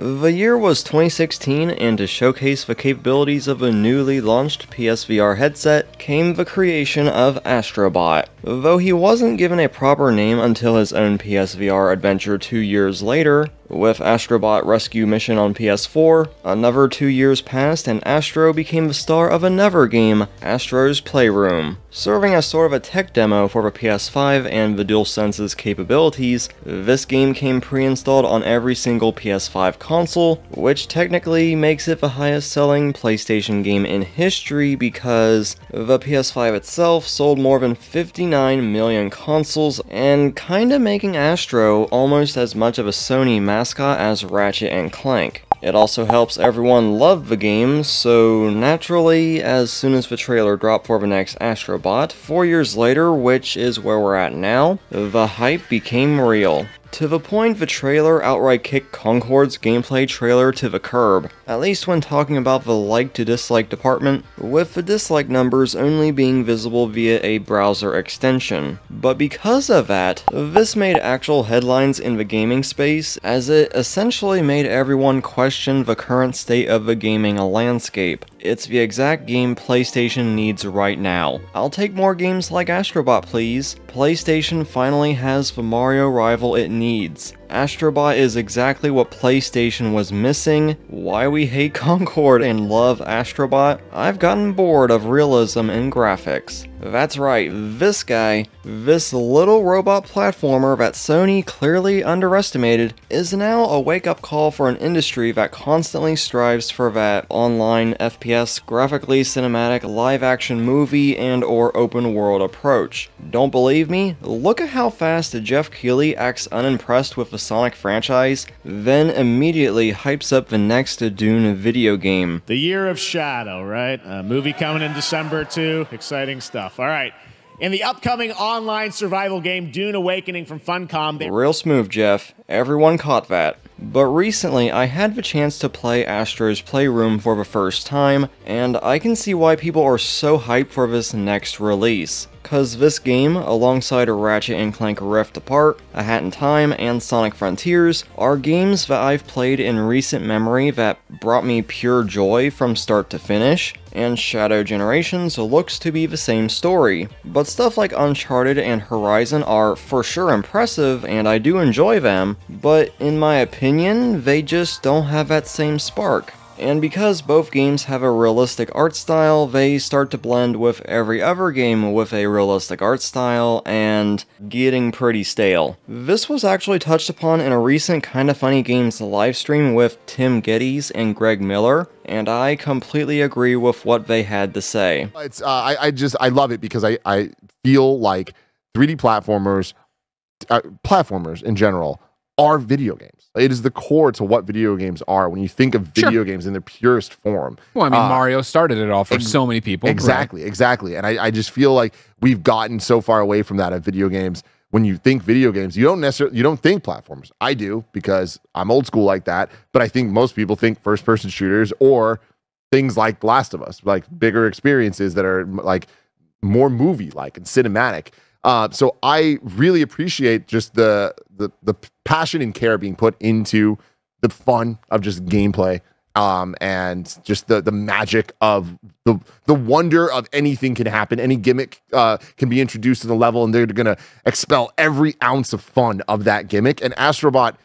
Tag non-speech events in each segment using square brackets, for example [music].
The year was 2016, and to showcase the capabilities of a newly launched PSVR headset came the creation of Astrobot. Though he wasn't given a proper name until his own PSVR adventure two years later, with Astrobot Rescue Mission on PS4, another two years passed and Astro became the star of another game, Astro's Playroom. Serving as sort of a tech demo for the PS5 and the DualSense's capabilities, this game came pre-installed on every single PS5 console, which technically makes it the highest selling PlayStation game in history because the PS5 itself sold more than 59 million consoles and kinda making Astro almost as much of a Sony mascot as Ratchet and Clank. It also helps everyone love the game, so naturally, as soon as the trailer dropped for the next Astrobot, four years later, which is where we're at now, the hype became real. To the point the trailer outright kicked Concord's gameplay trailer to the curb, at least when talking about the like to dislike department, with the dislike numbers only being visible via a browser extension. But because of that, this made actual headlines in the gaming space, as it essentially made everyone question the current state of the gaming landscape. It's the exact game PlayStation needs right now. I'll take more games like Astrobot please. PlayStation finally has the Mario rival it needs. Astrobot is exactly what PlayStation was missing. Why we hate [laughs] Concord and love Astrobot? I've gotten bored of realism in graphics. That's right, this guy, this little robot platformer that Sony clearly underestimated, is now a wake-up call for an industry that constantly strives for that online FPS, graphically cinematic, live-action movie and or open-world approach. Don't believe me? Look at how fast Geoff Keighley acts unimpressed with the Sonic franchise, then immediately hypes up the next Dune video game. The Year of Shadow, right? A movie coming in December too. Exciting stuff. All right. In the upcoming online survival game Dune Awakening from Funcom, they Real smooth, Jeff. Everyone caught that. But recently, I had the chance to play Astro's Playroom for the first time, and I can see why people are so hyped for this next release. Cause this game, alongside Ratchet and Clank Rift Apart, A Hat in Time, and Sonic Frontiers, are games that I've played in recent memory that brought me pure joy from start to finish, and Shadow Generations looks to be the same story. But stuff like Uncharted and Horizon are for sure impressive, and I do enjoy them, but in my opinion, they just don't have that same spark. And because both games have a realistic art style, they start to blend with every other game with a realistic art style and getting pretty stale. This was actually touched upon in a recent Kinda Funny Games livestream with Tim Gettys and Greg Miller, and I completely agree with what they had to say. It's uh, I, I just I love it because I I feel like 3D platformers, uh, platformers in general, are video games. It is the core to what video games are when you think of video Sure. games in their purest form. Well, I mean, Uh, Mario started it all for so many people. Exactly, exactly. And I, I just feel like we've gotten so far away from that of video games. When you think video games, you don't necessarily you don't think platforms. I do because I'm old school like that. But I think most people think first person shooters or things like Last of Us, like bigger experiences that are like more movie like and cinematic. Uh, so I really appreciate just the, the the passion and care being put into the fun of just gameplay um, and just the the magic of the the wonder of anything can happen. Any gimmick uh, can be introduced to the level, and they're gonna expel every ounce of fun of that gimmick. And Astrobot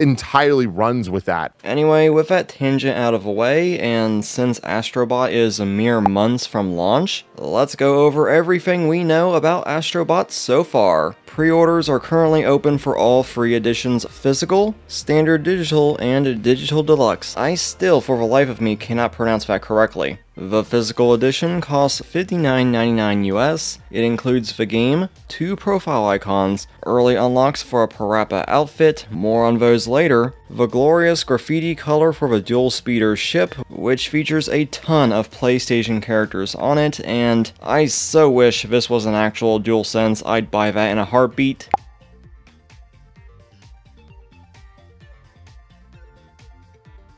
entirely runs with that. Anyway, with that tangent out of the way, and since Astrobot is a mere months from launch, let's go over everything we know about Astrobot so far. Pre-orders are currently open for all free editions physical, standard digital, and digital deluxe. I still, for the life of me, cannot pronounce that correctly. The physical edition costs $59.99 US. It includes the game, two profile icons, early unlocks for a Parappa outfit, more on those later, the glorious graffiti color for the dual speeder ship, which features a ton of PlayStation characters on it, and I so wish this was an actual DualSense, I'd buy that in a heartbeat.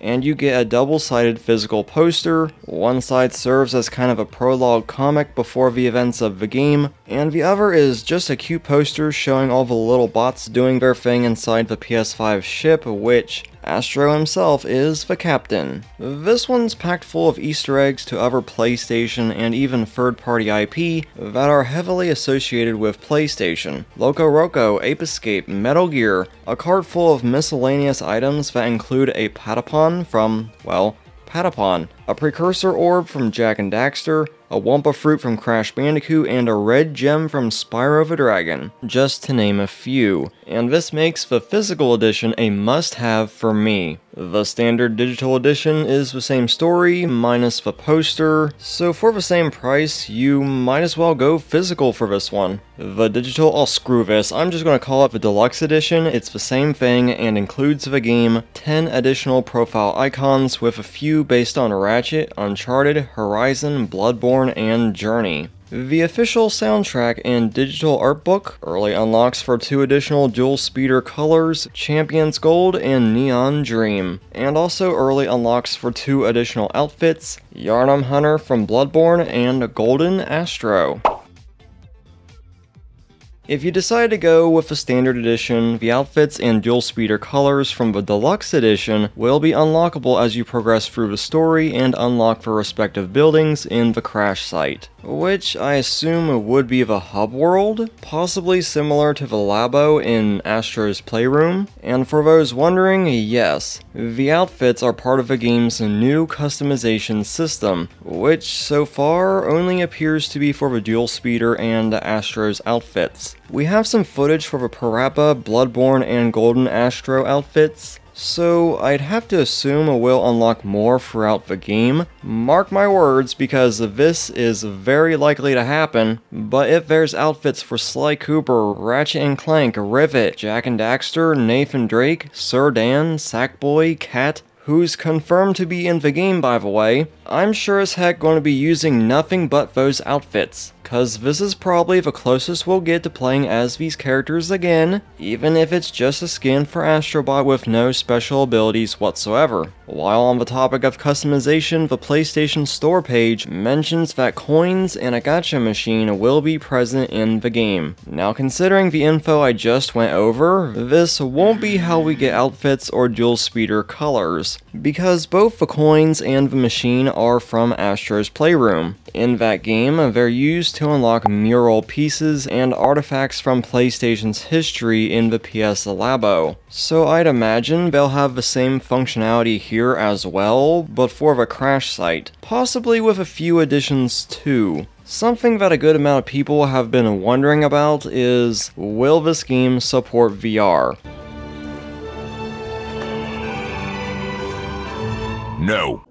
And you get a double-sided physical poster. One side serves as kind of a prologue comic before the events of the game, and the other is just a cute poster showing all the little bots doing their thing inside the PS5 ship, which Astro himself is the captain. This one's packed full of Easter eggs to other PlayStation and even third-party IP that are heavily associated with PlayStation. Loco Roco, Ape Escape, Metal Gear, a cart full of miscellaneous items that include a Patapon from, well, Patapon, a precursor orb from Jak and Daxter, a Wumpa fruit from Crash Bandicoot, and a red gem from Spyro the Dragon, just to name a few. And this makes the physical edition a must-have for me. The standard digital edition is the same story, minus the poster, so for the same price, you might as well go physical for this one. The digital, I'll screw this, I'm just gonna call it the deluxe edition, it's the same thing and includes the game 10 additional profile icons with a few based on Ratchet, Uncharted, Horizon, Bloodborne, and Journey. The official soundtrack and digital art book, early unlocks for two additional dual speeder colors, Champions Gold and Neon Dream, and also early unlocks for two additional outfits, Yharnam Hunter from Bloodborne and Golden Astro. If you decide to go with the standard edition, the outfits and dual speeder colors from the deluxe edition will be unlockable as you progress through the story and unlock the respective buildings in the crash site which I assume would be the hub world, possibly similar to the Labo in Astro's Playroom. And for those wondering, yes, the outfits are part of the game's new customization system, which so far only appears to be for the Dual Speeder and Astro's outfits. We have some footage for the Parappa, Bloodborne, and Golden Astro outfits, so I'd have to assume we'll unlock more throughout the game. Mark my words, because this is very likely to happen, but if there's outfits for Sly Cooper, Ratchet and Clank, Rivet, Jak and Daxter, Nathan Drake, Sir Dan, Sackboy, Kat, who's confirmed to be in the game by the way, I'm sure as heck going to be using nothing but those outfits cause this is probably the closest we'll get to playing as these characters again, even if it's just a skin for Astrobot with no special abilities whatsoever. While on the topic of customization, the PlayStation Store page mentions that coins and a gacha machine will be present in the game. Now considering the info I just went over, this won't be how we get outfits or dual speeder colors, because both the coins and the machine are from Astro's Playroom. In that game, they're used to unlock mural pieces and artifacts from PlayStation's history in the PS Labo. So I'd imagine they'll have the same functionality here as well, but for the crash site, possibly with a few additions too. Something that a good amount of people have been wondering about is, will this game support VR? No.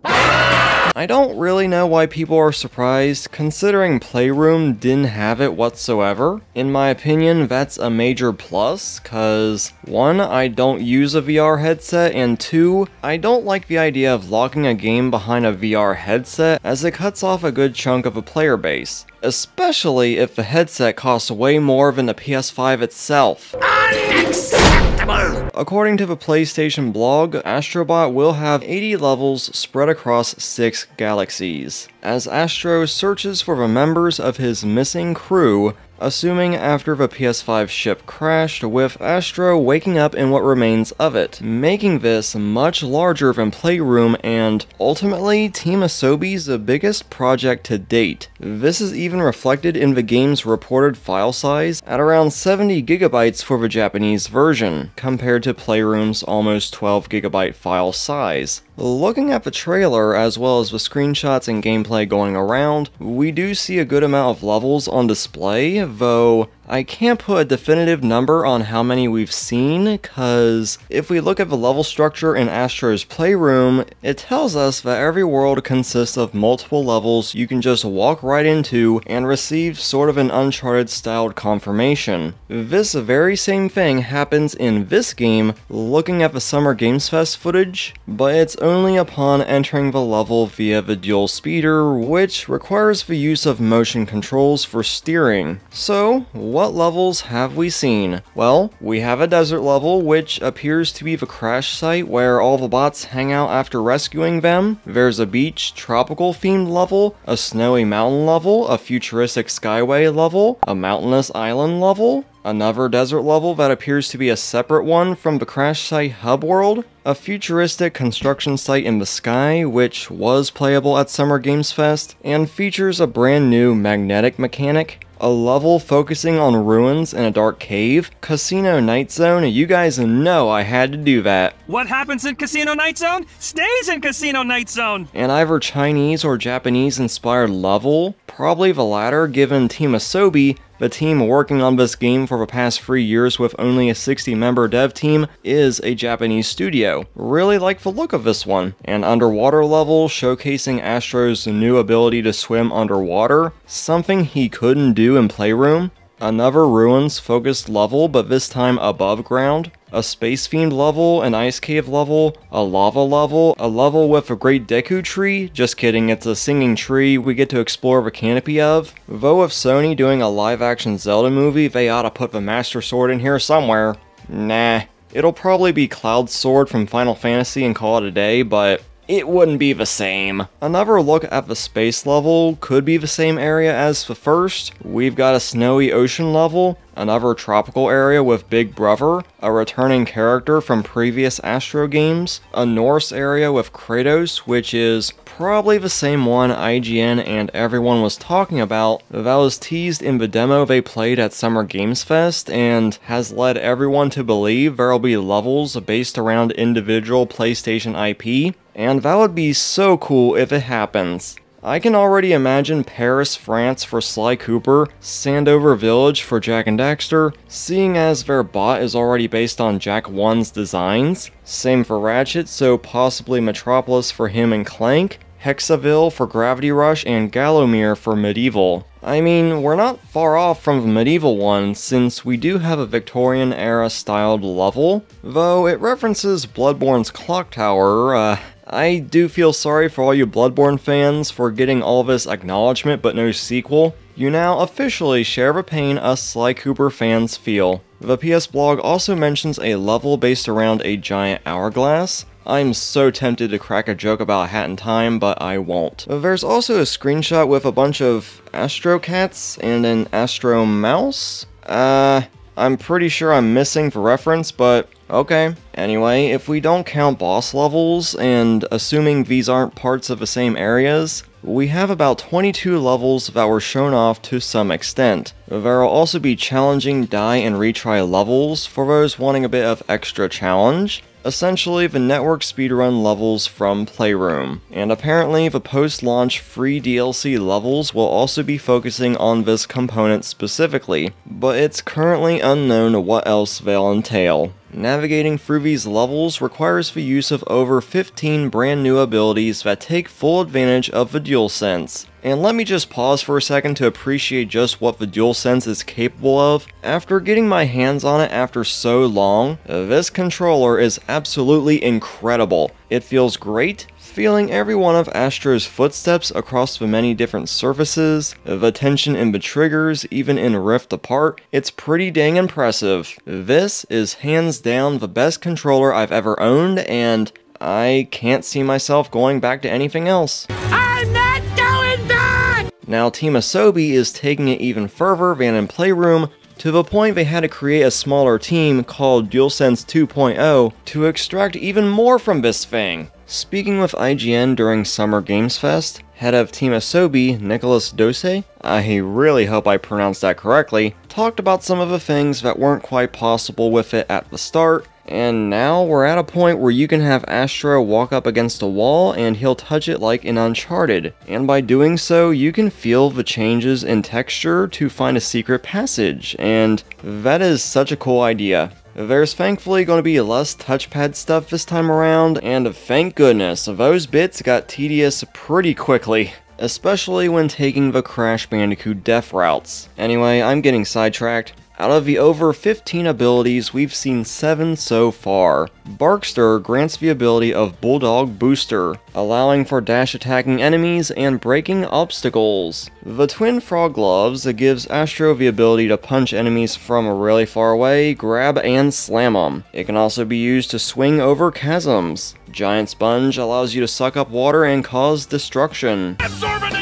I don't really know why people are surprised, considering Playroom didn't have it whatsoever. In my opinion, that's a major plus, cause 1. I don't use a VR headset, and 2. I don't like the idea of locking a game behind a VR headset, as it cuts off a good chunk of a player base. Especially if the headset costs way more than the PS5 itself. Unacceptable! According to the PlayStation blog, Astrobot will have 80 levels spread across 6 galaxies. As Astro searches for the members of his missing crew, assuming after the PS5 ship crashed, with Astro waking up in what remains of it, making this much larger than Playroom and, ultimately, Team Asobi's biggest project to date. This is even reflected in the game's reported file size at around 70 gigabytes for the Japanese version, compared to Playroom's almost 12 gigabyte file size. Looking at the trailer as well as the screenshots and gameplay going around, we do see a good amount of levels on display, though I can't put a definitive number on how many we've seen, cause if we look at the level structure in Astro's Playroom, it tells us that every world consists of multiple levels you can just walk right into and receive sort of an Uncharted styled confirmation. This very same thing happens in this game looking at the Summer Games Fest footage, but it's only upon entering the level via the dual speeder, which requires the use of motion controls for steering. So, what levels have we seen? Well, we have a desert level, which appears to be the crash site where all the bots hang out after rescuing them. There's a beach, tropical themed level, a snowy mountain level, a futuristic skyway level, a mountainous island level, Another desert level that appears to be a separate one from the crash site hub world, a futuristic construction site in the sky which was playable at Summer Games Fest, and features a brand new magnetic mechanic, a level focusing on ruins in a dark cave, Casino Night Zone, you guys know I had to do that. What happens in Casino Night Zone stays in Casino Night Zone! And either Chinese or Japanese inspired level, probably the latter given Team Asobi the team working on this game for the past three years with only a 60 member dev team is a Japanese studio. Really like the look of this one. An underwater level showcasing Astro's new ability to swim underwater, something he couldn't do in Playroom. Another ruins focused level, but this time above ground a Space Fiend level, an Ice Cave level, a Lava level, a level with a Great Deku Tree, just kidding, it's a singing tree we get to explore the canopy of. Though if Sony doing a live action Zelda movie, they oughta put the Master Sword in here somewhere. Nah. It'll probably be Cloud Sword from Final Fantasy and call it a day, but it wouldn't be the same. Another look at the space level could be the same area as the first. We've got a snowy ocean level, another tropical area with Big Brother, a returning character from previous Astro games, a Norse area with Kratos, which is probably the same one IGN and everyone was talking about that was teased in the demo they played at Summer Games Fest and has led everyone to believe there'll be levels based around individual PlayStation IP, and that would be so cool if it happens. I can already imagine Paris, France for Sly Cooper, Sandover Village for Jak and Daxter, seeing as their bot is already based on Jak 1's designs. Same for Ratchet, so possibly Metropolis for him and Clank, Hexaville for Gravity Rush, and Gallowmere for MediEvil. I mean, we're not far off from the medieval one, since we do have a Victorian era styled level, though it references Bloodborne's clock tower, uh, I do feel sorry for all you Bloodborne fans for getting all this acknowledgement but no sequel. You now officially share the pain us Sly Cooper fans feel. The PS blog also mentions a level based around a giant hourglass. I'm so tempted to crack a joke about Hat in Time, but I won't. There's also a screenshot with a bunch of Astro Cats and an Astro Mouse? Uh, I'm pretty sure I'm missing the reference, but okay. Anyway, if we don't count boss levels, and assuming these aren't parts of the same areas, we have about 22 levels that were shown off to some extent. There will also be challenging die and retry levels for those wanting a bit of extra challenge, essentially the network speedrun levels from Playroom. And apparently the post-launch free DLC levels will also be focusing on this component specifically, but it's currently unknown what else they'll entail. Navigating through these levels requires the use of over 15 brand new abilities that take full advantage of the DualSense. And let me just pause for a second to appreciate just what the DualSense is capable of. After getting my hands on it after so long, this controller is absolutely incredible. It feels great, feeling every one of Astro's footsteps across the many different surfaces, the tension in the triggers, even in Rift Apart, it's pretty dang impressive. This is hands down the best controller I've ever owned, and I can't see myself going back to anything else. I'm not going back! Now Team Asobi is taking it even further than in Playroom, to the point they had to create a smaller team called DualSense 2.0 to extract even more from this thing. Speaking with IGN during Summer Games Fest, head of Team Asobi, Nicholas Dose, uh, I really hope I pronounced that correctly, talked about some of the things that weren't quite possible with it at the start, and now we're at a point where you can have Astro walk up against a wall and he'll touch it like in Uncharted. And by doing so, you can feel the changes in texture to find a secret passage. And that is such a cool idea. There's thankfully going to be less touchpad stuff this time around, and thank goodness, those bits got tedious pretty quickly especially when taking the Crash Bandicoot death routes. Anyway, I'm getting sidetracked. Out of the over 15 abilities, we've seen 7 so far. Barkster grants the ability of Bulldog Booster, allowing for dash attacking enemies and breaking obstacles. The Twin Frog Gloves gives Astro the ability to punch enemies from really far away, grab and slam them. It can also be used to swing over chasms. Giant Sponge allows you to suck up water and cause destruction. Absorbent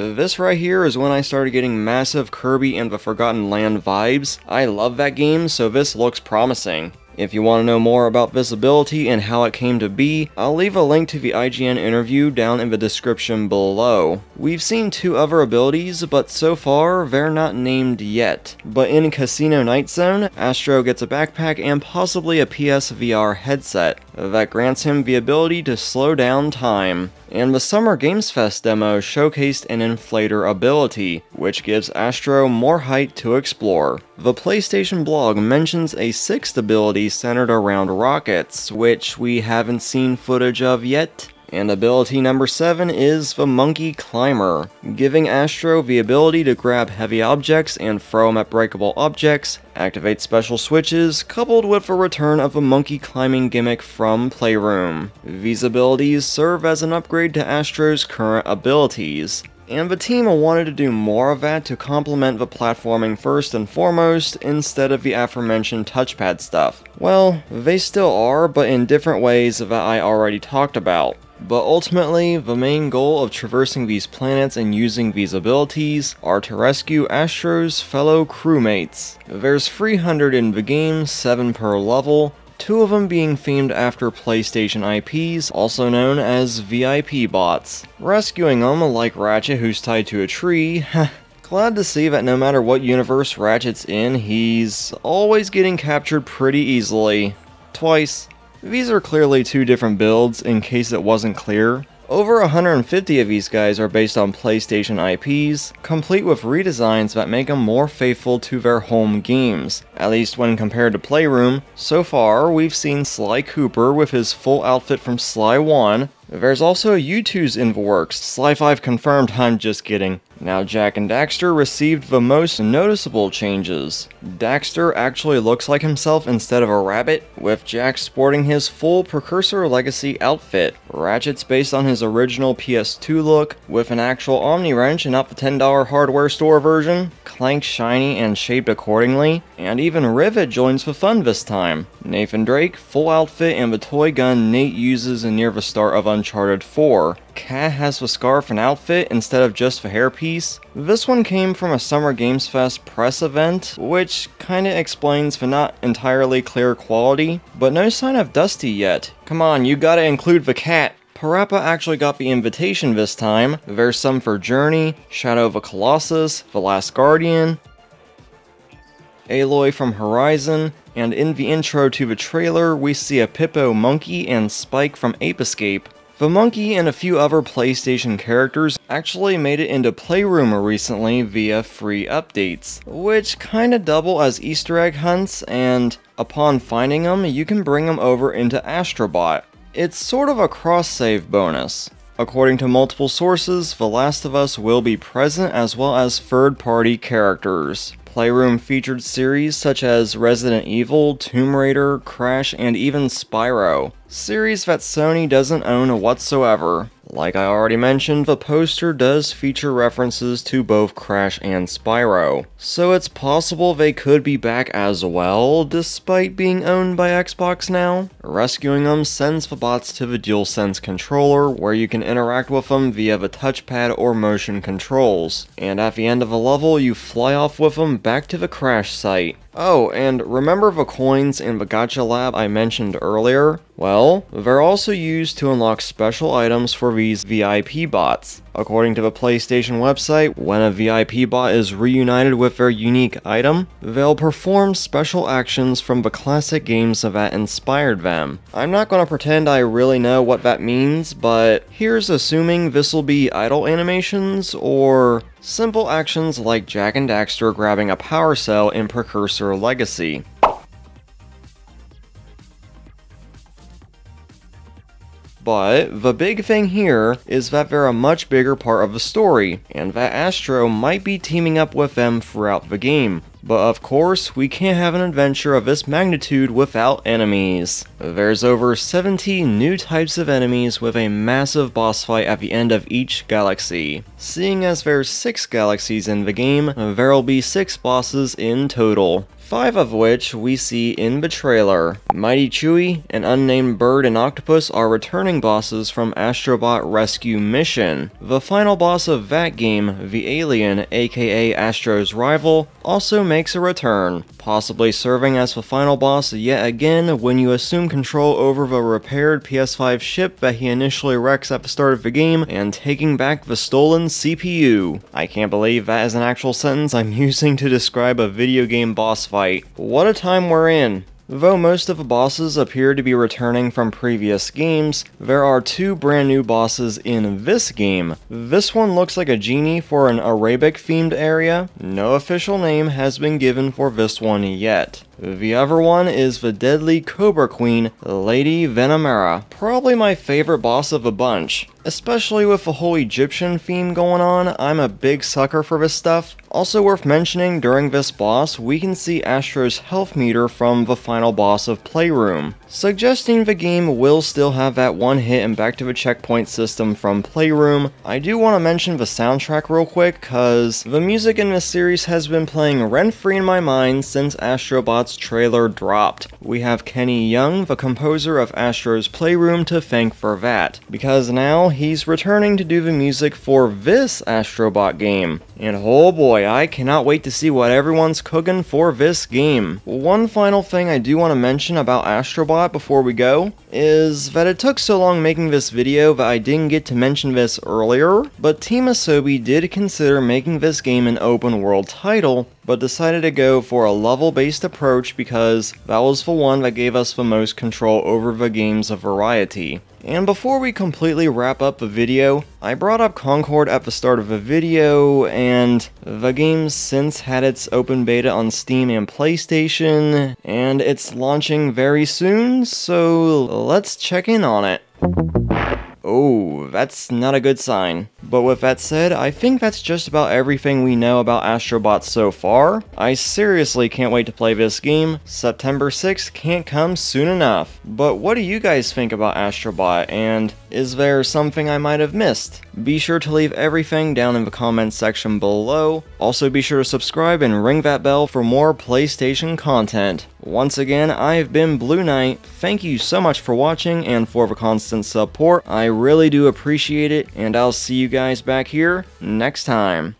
This right here is when I started getting massive Kirby and the Forgotten Land vibes. I love that game, so this looks promising. If you want to know more about this ability and how it came to be, I'll leave a link to the IGN interview down in the description below. We've seen two other abilities, but so far, they're not named yet. But in Casino Night Zone, Astro gets a backpack and possibly a PSVR headset that grants him the ability to slow down time. And the Summer Games Fest demo showcased an inflator ability, which gives Astro more height to explore. The PlayStation blog mentions a sixth ability centered around rockets, which we haven't seen footage of yet. And ability number 7 is the Monkey Climber, giving Astro the ability to grab heavy objects and throw them at breakable objects, activate special switches, coupled with the return of a monkey climbing gimmick from Playroom. These abilities serve as an upgrade to Astro's current abilities, and the team wanted to do more of that to complement the platforming first and foremost, instead of the aforementioned touchpad stuff. Well, they still are, but in different ways that I already talked about. But ultimately, the main goal of traversing these planets and using these abilities are to rescue Astro's fellow crewmates. There's 300 in the game, 7 per level, two of them being themed after PlayStation IPs, also known as VIP bots. Rescuing them, like Ratchet who's tied to a tree, [laughs] glad to see that no matter what universe Ratchet's in, he's always getting captured pretty easily. Twice. These are clearly two different builds, in case it wasn't clear. Over 150 of these guys are based on PlayStation IPs, complete with redesigns that make them more faithful to their home games, at least when compared to Playroom. So far, we've seen Sly Cooper with his full outfit from Sly 1, there's also a U2's in the works. Sly 5 confirmed, I'm just kidding. Now Jak and Daxter received the most noticeable changes. Daxter actually looks like himself instead of a rabbit, with Jak sporting his full Precursor Legacy outfit. Ratchet's based on his original PS2 look, with an actual Omni wrench and not the $10 hardware store version. Clank shiny and shaped accordingly, and even Rivet joins the fun this time. Nathan Drake, full outfit and the toy gun Nate uses near the start of Uncharted 4. Kat has the scarf and outfit instead of just the hairpiece. This one came from a Summer Games Fest press event, which kinda explains the not entirely clear quality, but no sign of Dusty yet. Come on, you gotta include the cat. Parappa actually got the invitation this time. There's some for Journey, Shadow of a Colossus, The Last Guardian, Aloy from Horizon, and in the intro to the trailer, we see a Pipo monkey and Spike from Ape Escape. The monkey and a few other PlayStation characters actually made it into Playroom recently via free updates, which kinda double as Easter egg hunts, and upon finding them, you can bring them over into Astrobot. It's sort of a cross-save bonus. According to multiple sources, The Last of Us will be present as well as third-party characters. Playroom featured series such as Resident Evil, Tomb Raider, Crash, and even Spyro. Series that Sony doesn't own whatsoever. Like I already mentioned, the poster does feature references to both Crash and Spyro, so it's possible they could be back as well, despite being owned by Xbox now. Rescuing them sends the bots to the DualSense controller, where you can interact with them via the touchpad or motion controls, and at the end of a level, you fly off with them back to the Crash site. Oh, and remember the coins in the Gacha Lab I mentioned earlier? Well, they're also used to unlock special items for these VIP bots. According to the PlayStation website, when a VIP bot is reunited with their unique item, they'll perform special actions from the classic games that inspired them. I'm not gonna pretend I really know what that means, but here's assuming this'll be idle animations or simple actions like Jak and Daxter grabbing a power cell in Precursor Legacy. But the big thing here is that they're a much bigger part of the story, and that Astro might be teaming up with them throughout the game. But of course, we can't have an adventure of this magnitude without enemies. There's over 70 new types of enemies with a massive boss fight at the end of each galaxy. Seeing as there's 6 galaxies in the game, there'll be 6 bosses in total five of which we see in the trailer. Mighty Chewy, an unnamed bird and octopus are returning bosses from Astrobot Rescue Mission. The final boss of that game, the alien, aka Astro's rival, also makes a return, possibly serving as the final boss yet again when you assume control over the repaired PS5 ship that he initially wrecks at the start of the game and taking back the stolen CPU. I can't believe that is an actual sentence I'm [laughs] using to describe a video game boss fight fight. What a time we're in. Though most of the bosses appear to be returning from previous games, there are two brand new bosses in this game. This one looks like a genie for an Arabic themed area. No official name has been given for this one yet. The other one is the deadly Cobra Queen, Lady Venomera. Probably my favorite boss of the bunch. Especially with the whole Egyptian theme going on, I'm a big sucker for this stuff. Also worth mentioning, during this boss, we can see Astro's health meter from the final boss of Playroom, suggesting the game will still have that one hit and back to the checkpoint system from Playroom. I do want to mention the soundtrack real quick, cause the music in this series has been playing rent-free in my mind since Astrobot's trailer dropped. We have Kenny Young, the composer of Astro's Playroom, to thank for that, because now he's returning to do the music for this Astrobot game. And oh boy, I cannot wait to see what everyone's cooking for this game. One final thing I do want to mention about Astrobot before we go is that it took so long making this video that I didn't get to mention this earlier, but Team Asobi did consider making this game an open world title, but decided to go for a level-based approach because that was the one that gave us the most control over the game's of variety. And before we completely wrap up the video, I brought up Concord at the start of the video, and the game since had its open beta on Steam and PlayStation, and it's launching very soon, so let's check in on it. Oh, that's not a good sign. But with that said, I think that's just about everything we know about Astrobot so far. I seriously can't wait to play this game. September 6th can't come soon enough. But what do you guys think about Astrobot, and is there something I might have missed? Be sure to leave everything down in the comments section below. Also be sure to subscribe and ring that bell for more PlayStation content. Once again, I've been Blue Knight. Thank you so much for watching and for the constant support. I really do appreciate it, and I'll see you guys back here next time.